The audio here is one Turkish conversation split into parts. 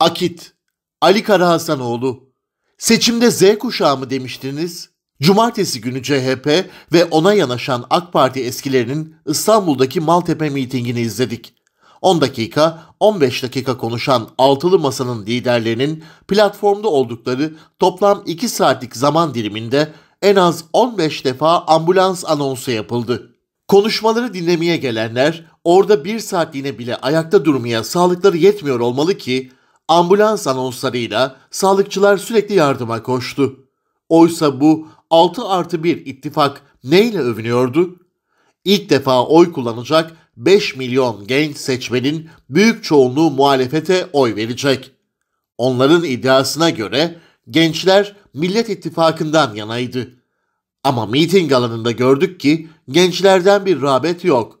Akit, Ali Karahasanoğlu. Seçimde Z kuşağı mı demiştiniz? Cumartesi günü CHP ve ona yanaşan AK Parti eskilerinin İstanbul'daki Maltepe mitingini izledik. 10 dakika, 15 dakika konuşan altılı masanın liderlerinin platformda oldukları toplam 2 saatlik zaman diliminde en az 15 defa ambulans anonsu yapıldı. Konuşmaları dinlemeye gelenler orada bir saatliğine bile ayakta durmaya sağlıkları yetmiyor olmalı ki ambulans anonslarıyla sağlıkçılar sürekli yardıma koştu. Oysa bu 6 artı 1 ittifak neyle övünüyordu? İlk defa oy kullanacak 5 milyon genç seçmenin büyük çoğunluğu muhalefete oy verecek. Onların iddiasına göre gençler Millet İttifakı'ndan yanaydı. Ama miting alanında gördük ki gençlerden bir rağbet yok.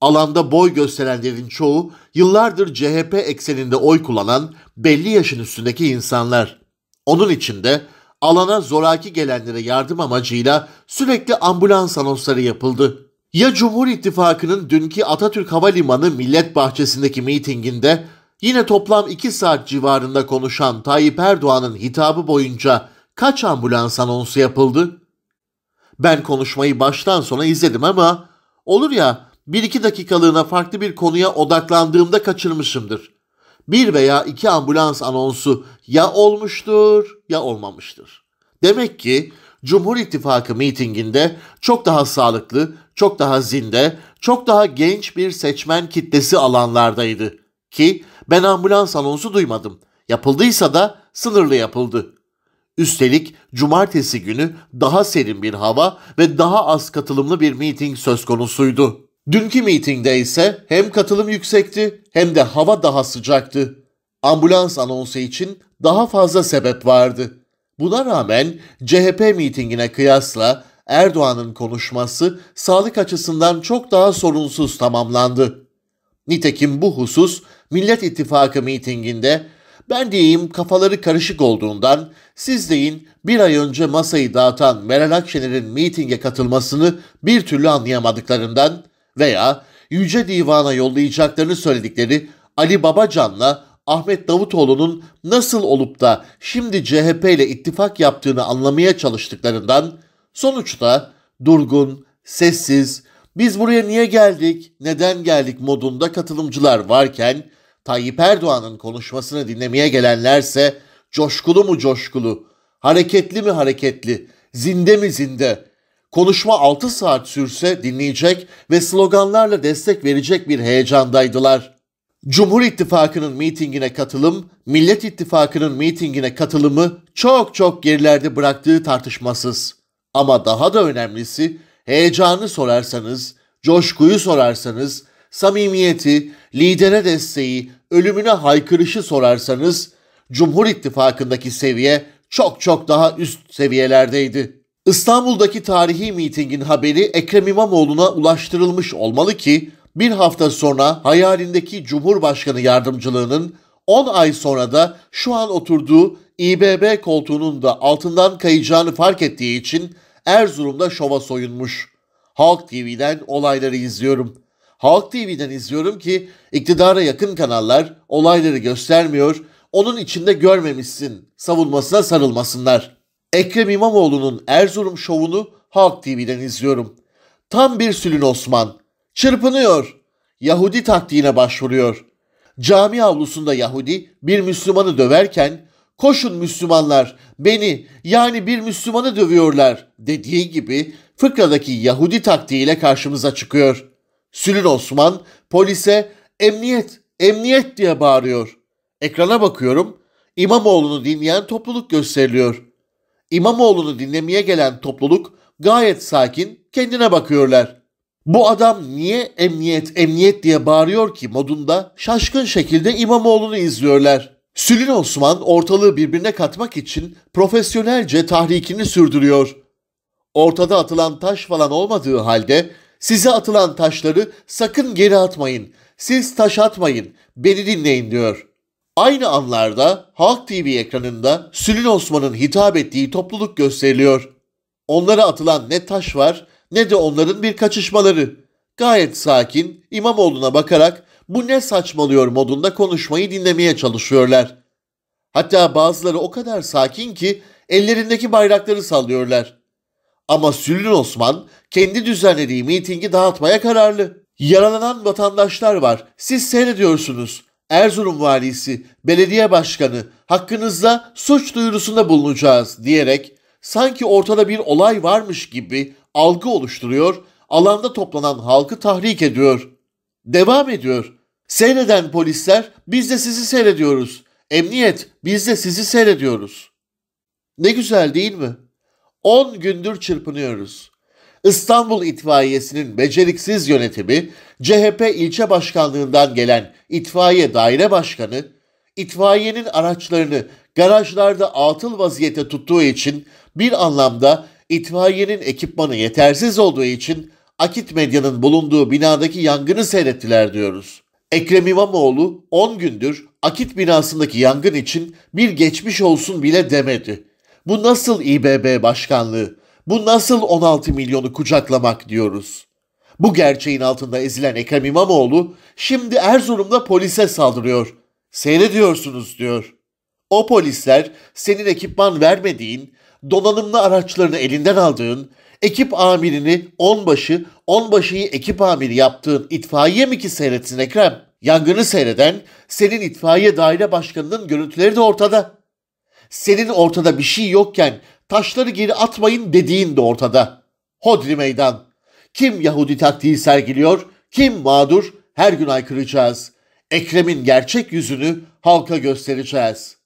Alanda boy gösterenlerin çoğu yıllardır CHP ekseninde oy kullanan belli yaşın üstündeki insanlar. Onun içinde alana zoraki gelenlere yardım amacıyla sürekli ambulans anonsları yapıldı. Ya Cumhur İttifakı'nın dünkü Atatürk Havalimanı Millet Bahçesi'ndeki mitinginde yine toplam 2 saat civarında konuşan Tayyip Erdoğan'ın hitabı boyunca kaç ambulans anonsu yapıldı? Ben konuşmayı baştan sona izledim ama olur ya bir iki dakikalığına farklı bir konuya odaklandığımda kaçırmışımdır. Bir veya iki ambulans anonsu ya olmuştur ya olmamıştır. Demek ki Cumhur İttifakı mitinginde çok daha sağlıklı, çok daha zinde, çok daha genç bir seçmen kitlesi alanlardaydı. Ki ben ambulans anonsu duymadım. Yapıldıysa da sınırlı yapıldı. Üstelik cumartesi günü daha serin bir hava ve daha az katılımlı bir miting söz konusuydu. Dünkü mitingde ise hem katılım yüksekti hem de hava daha sıcaktı. Ambulans anonsu için daha fazla sebep vardı. Buna rağmen CHP mitingine kıyasla Erdoğan'ın konuşması sağlık açısından çok daha sorunsuz tamamlandı. Nitekim bu husus Millet İttifakı mitinginde ben diyeyim kafaları karışık olduğundan siz deyin bir ay önce masayı dağıtan Meral Akşener'in mitinge katılmasını bir türlü anlayamadıklarından veya Yüce Divan'a yollayacaklarını söyledikleri Ali Babacan'la Ahmet Davutoğlu'nun nasıl olup da şimdi CHP ile ittifak yaptığını anlamaya çalıştıklarından sonuçta durgun, sessiz, biz buraya niye geldik, neden geldik modunda katılımcılar varken Tayyip Erdoğan'ın konuşmasını dinlemeye gelenlerse coşkulu mu coşkulu, hareketli mi hareketli, zinde mi zinde, konuşma 6 saat sürse dinleyecek ve sloganlarla destek verecek bir heyecandaydılar. Cumhur İttifakı'nın mitingine katılım, Millet İttifakı'nın mitingine katılımı çok çok gerilerde bıraktığı tartışmasız. Ama daha da önemlisi heyecanı sorarsanız, coşkuyu sorarsanız, samimiyeti, lidere desteği, ölümüne haykırışı sorarsanız Cumhur İttifakı'ndaki seviye çok çok daha üst seviyelerdeydi. İstanbul'daki tarihi mitingin haberi Ekrem İmamoğlu'na ulaştırılmış olmalı ki bir hafta sonra hayalindeki Cumhurbaşkanı yardımcılığının 10 ay sonra da şu an oturduğu İBB koltuğunun da altından kayacağını fark ettiği için Erzurum'da şova soyunmuş. Halk TV'den olayları izliyorum. Halk TV'den izliyorum ki iktidara yakın kanallar olayları göstermiyor, onun içinde görmemişsin savunmasına sarılmasınlar. Ekrem İmamoğlu'nun Erzurum şovunu Halk TV'den izliyorum. Tam bir Sülün Osman. Çırpınıyor. Yahudi taktiğine başvuruyor. Cami avlusunda Yahudi bir Müslümanı döverken koşun Müslümanlar beni yani bir Müslümanı dövüyorlar dediği gibi fıkradaki Yahudi taktiğiyle karşımıza çıkıyor. Sülün Osman polise emniyet emniyet diye bağırıyor. Ekrana bakıyorum İmamoğlu'nu dinleyen topluluk gösteriliyor. İmamoğlu'nu dinlemeye gelen topluluk gayet sakin kendine bakıyorlar. Bu adam niye emniyet emniyet diye bağırıyor ki modunda şaşkın şekilde İmamoğlu'nu izliyorlar. Sülün Osman ortalığı birbirine katmak için profesyonelce tahrikini sürdürüyor. Ortada atılan taş falan olmadığı halde size atılan taşları sakın geri atmayın. Siz taş atmayın. Beni dinleyin diyor. Aynı anlarda Halk TV ekranında Sülün Osman'ın hitap ettiği topluluk gösteriliyor. Onlara atılan ne taş var ne de onların bir kaçışmaları. Gayet sakin İmamoğlu'na bakarak bu ne saçmalıyor modunda konuşmayı dinlemeye çalışıyorlar. Hatta bazıları o kadar sakin ki ellerindeki bayrakları sallıyorlar. Ama Süllün Osman kendi düzenlediği mitingi dağıtmaya kararlı. Yaralanan vatandaşlar var. Siz seyrediyorsunuz. Erzurum valisi, belediye başkanı hakkınızda suç duyurusunda bulunacağız diyerek sanki ortada bir olay varmış gibi algı oluşturuyor, alanda toplanan halkı tahrik ediyor. Devam ediyor. Seyreden polisler biz de sizi seyrediyoruz. Emniyet biz de sizi seyrediyoruz. Ne güzel değil mi? 10 gündür çırpınıyoruz. İstanbul İtfaiyesi'nin beceriksiz yönetimi, CHP ilçe başkanlığından gelen itfaiye daire başkanı, itfaiyenin araçlarını garajlarda atıl vaziyette tuttuğu için bir anlamda itfaiyenin ekipmanı yetersiz olduğu için Akit Medya'nın bulunduğu binadaki yangını seyrettiler diyoruz. Ekrem İmamoğlu 10 gündür Akit binasındaki yangın için bir geçmiş olsun bile demedi. Bu nasıl İBB başkanlığı? Bu nasıl 16 milyonu kucaklamak diyoruz? Bu gerçeğin altında ezilen Ekrem İmamoğlu şimdi Erzurum'da polise saldırıyor. Seyrediyorsunuz diyor. O polisler senin ekipman vermediğin, donanımlı araçlarını elinden aldığın, ekip amirini onbaşı, onbaşıyı ekip amiri yaptığın itfaiye mi ki seyretsin Ekrem? Yangını seyreden senin itfaiye daire başkanının görüntüleri de ortada. Senin ortada bir şey yokken taşları geri atmayın dediğin de ortada. Hodri meydan. Kim Yahudi taktiği sergiliyor, kim mağdur her gün aykıracağız. Ekrem'in gerçek yüzünü halka göstereceğiz.''